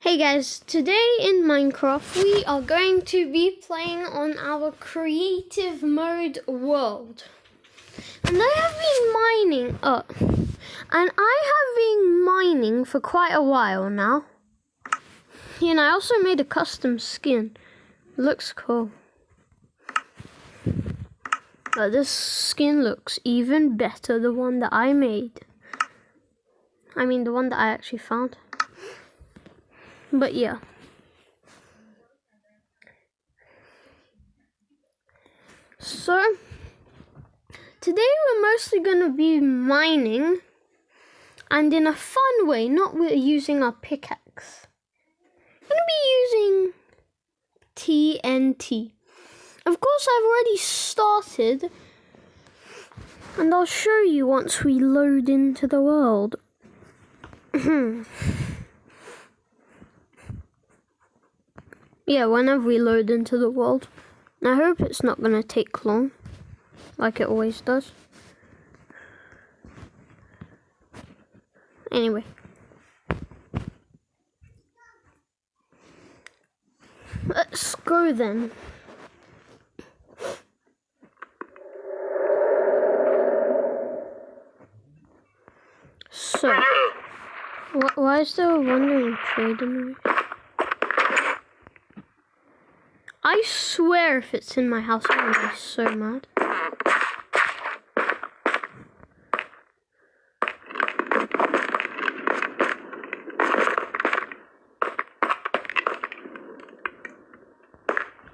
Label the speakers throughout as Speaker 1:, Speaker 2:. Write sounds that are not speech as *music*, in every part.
Speaker 1: Hey guys, today in Minecraft we are going to be playing on our creative mode world. And I have been mining up. And I have been mining for quite a while now. And I also made a custom skin. Looks cool. But this skin looks even better, the one that I made. I mean, the one that I actually found. But yeah. So, today we're mostly going to be mining and in a fun way, not with using our pickaxe. I'm going to be using TNT. Of course, I've already started and I'll show you once we load into the world. *clears throat* yeah, whenever we load into the world. I hope it's not going to take long, like it always does. Anyway. Let's go then. So, wh why is there a wandering trade in there? I swear if it's in my house, I'm gonna be so mad.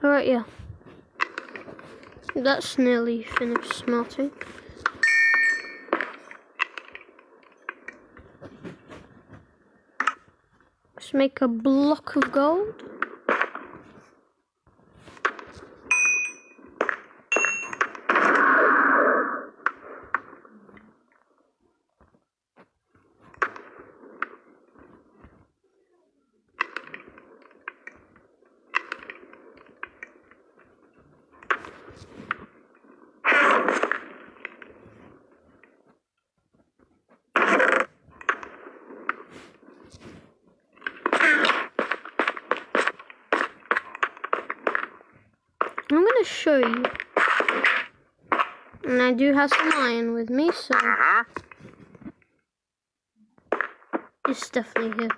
Speaker 1: Alright, yeah. That's nearly finished smelting. Let's make a block of gold. I'm gonna show you. And I do have some iron with me, so it's definitely here.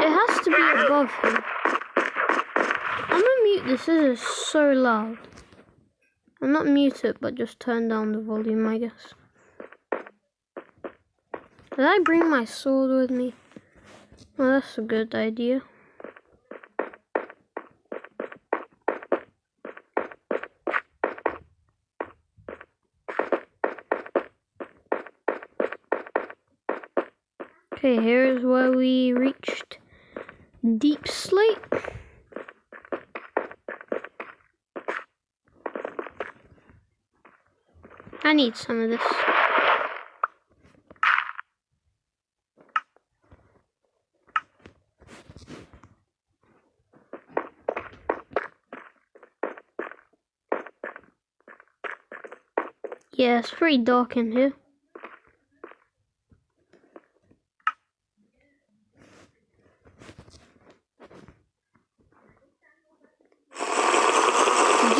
Speaker 1: It has to be above him. I'm gonna mute this, this is so loud. I'm not mute it, but just turn down the volume, I guess. Did I bring my sword with me? Well, that's a good idea. Okay, here's where we reached Deepslate. I need some of this. Yeah, it's pretty dark in here.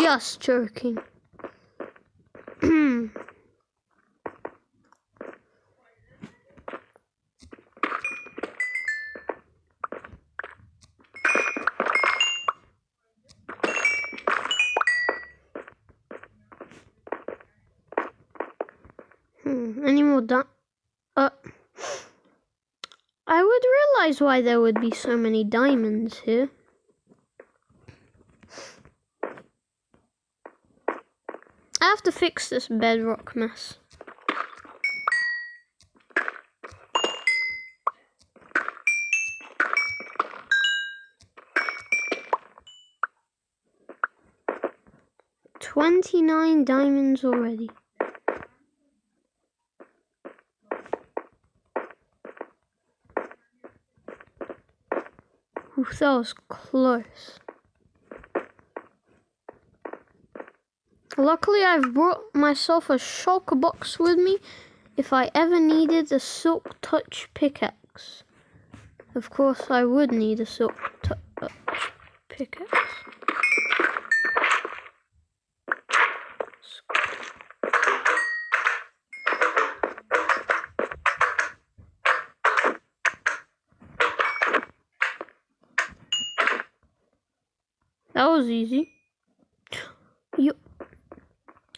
Speaker 1: Just joking. Hmm, any more di- Uh, I would realize why there would be so many diamonds here. I have to fix this bedrock mess. Twenty-nine diamonds already. Oof, that was close. Luckily, I've brought myself a shulker box with me if I ever needed a silk touch pickaxe. Of course, I would need a silk touch pickaxe. That was easy.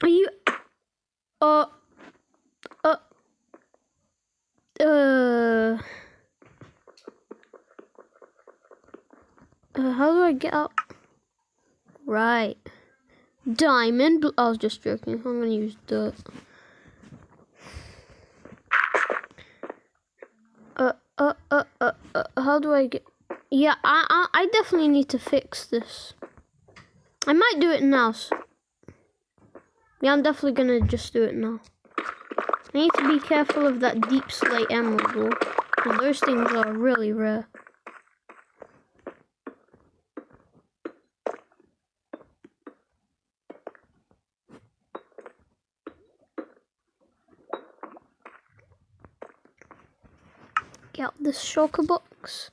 Speaker 1: You, you, uh, uh, uh, uh, how do I get up? Right. Diamond. I was just joking. I'm gonna use dirt. Uh, uh, uh, uh, uh how do I get? Yeah, I, I, I definitely need to fix this. I might do it now. So yeah, I'm definitely gonna just do it now. I need to be careful of that deepslate emerald though. because those things are really rare. Get out this shulker box.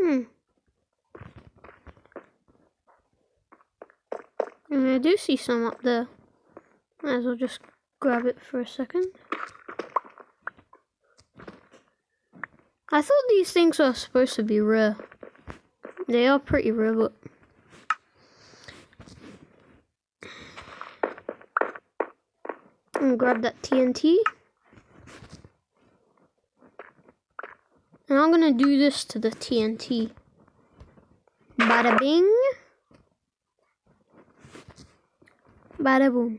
Speaker 1: Hmm. And I do see some up there. Might as well just grab it for a second. I thought these things were supposed to be rare. They are pretty rare, but... And grab that TNT. And I'm gonna do this to the TNT. Bada bing. Bada boom.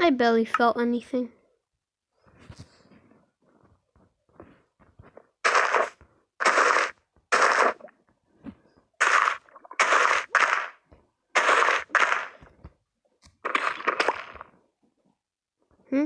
Speaker 1: I barely felt anything. Hmm?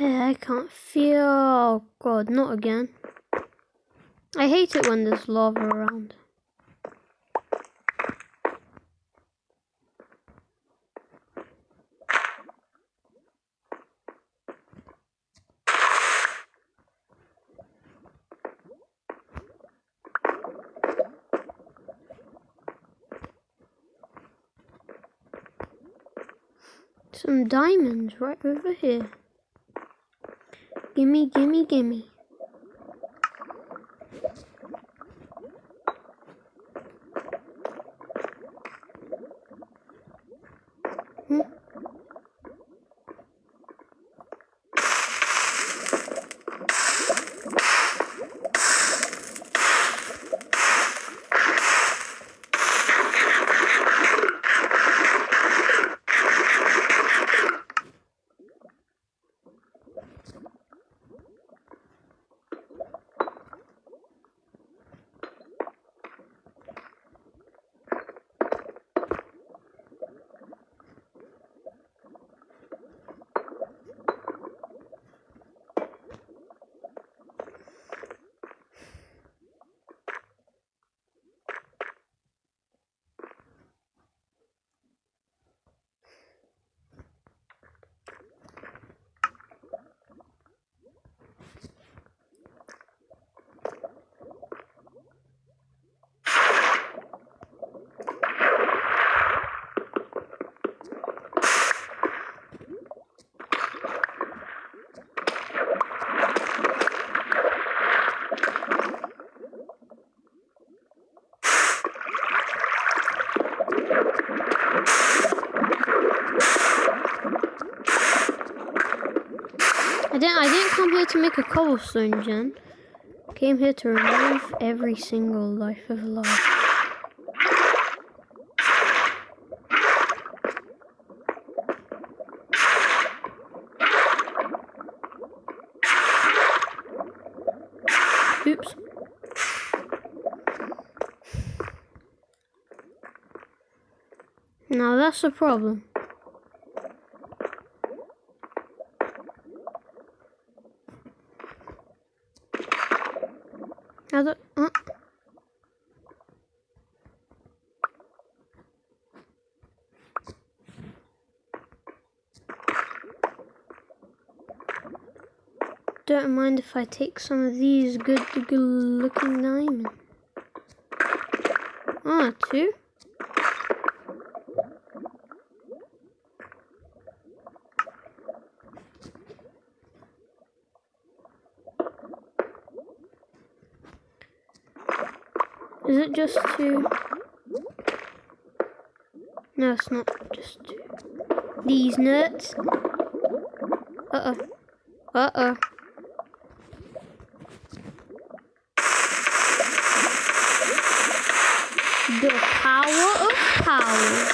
Speaker 1: Hey, I can't feel. Oh god, not again. I hate it when there's lava around. Some diamonds right over here. Gimme, gimme, gimme. Hmm? Didn't I didn't come here to make a cobblestone gen. I came here to remove every single life of lava. Oops. Now that's a problem. The, uh. Don't mind if I take some of these good, good looking diamonds. Ah, two. Is it just two? No, it's not just two. These nuts. Uh-oh. Uh-oh. The power of power.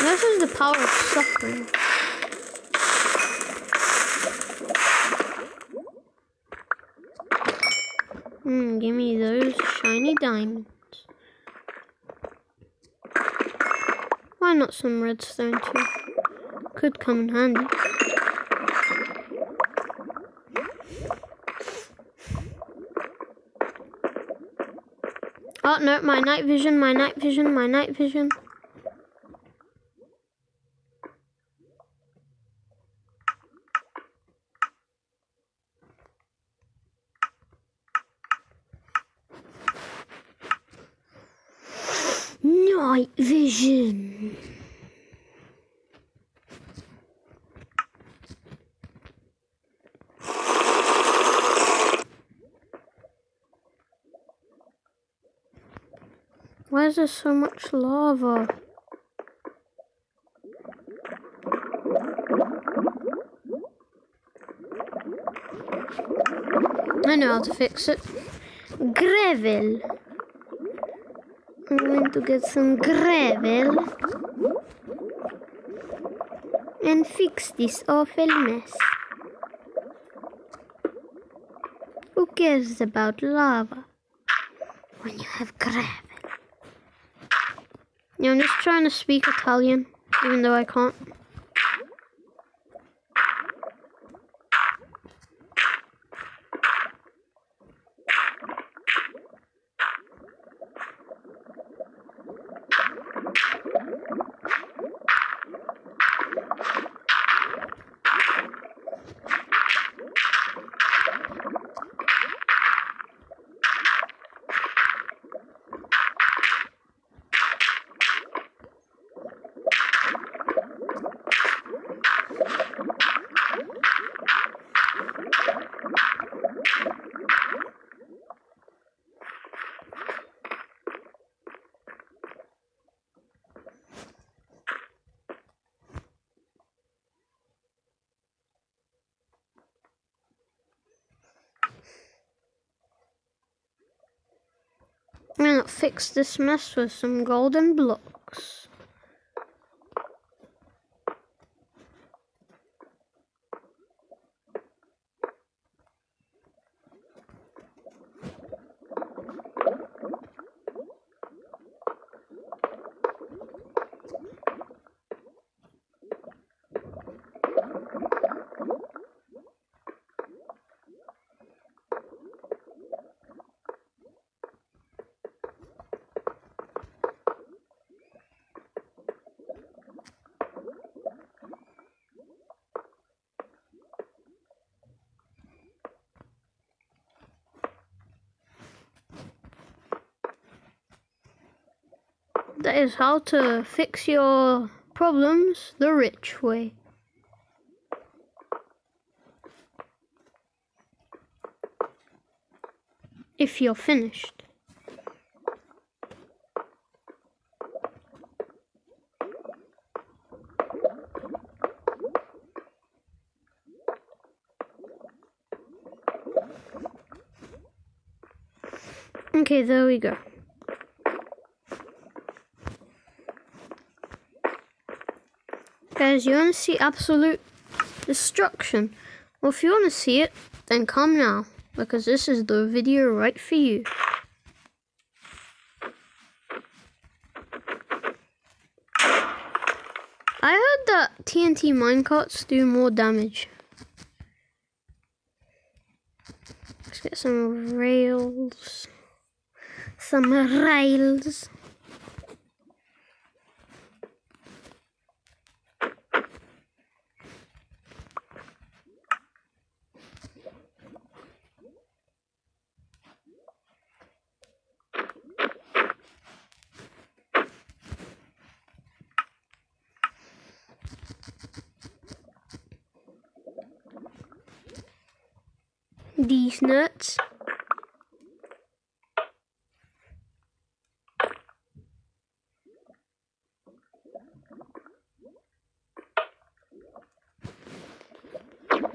Speaker 1: This is the power of suffering. Hmm, give me those shiny diamonds. Why not some redstone too? Could come in handy. Oh no, my night vision, my night vision, my night vision. Night vision. Why is there so much lava? I know how to fix it. Gravel. To get some gravel and fix this awful mess. Who cares about lava when you have gravel? Yeah, I'm just trying to speak Italian, even though I can't. Fix this mess with some golden blocks. That is how to fix your problems the rich way. If you're finished. Okay, there we go. Guys, you want to see absolute destruction? Well, if you want to see it, then come now, because this is the video right for you. I heard that TNT minecarts do more damage. Let's get some rails. Some rails.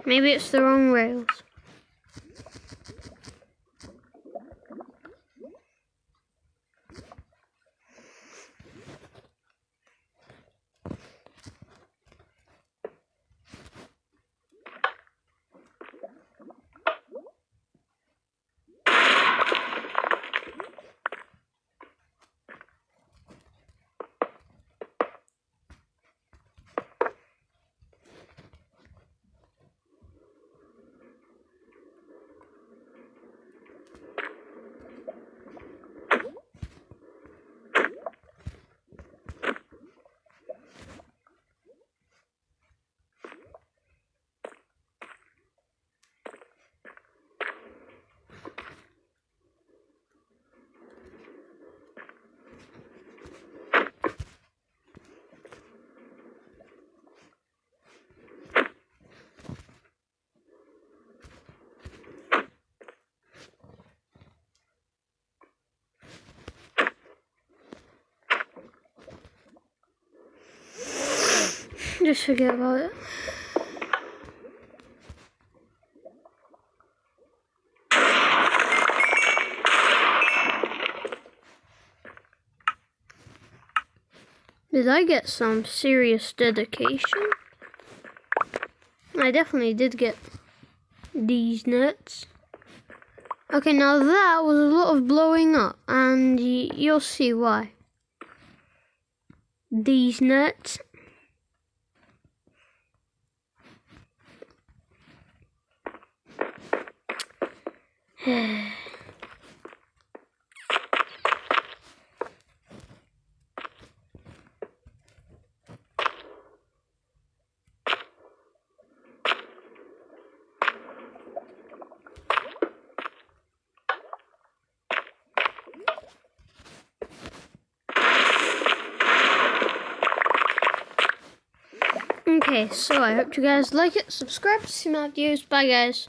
Speaker 1: Maybe it's the wrong rails. Did I get some serious dedication? I definitely did get these nuts. Okay, now that was a lot of blowing up, and you'll see why. These nuts. *sighs* Okay, so I hope you guys like it. Subscribe to see my videos. Bye, guys.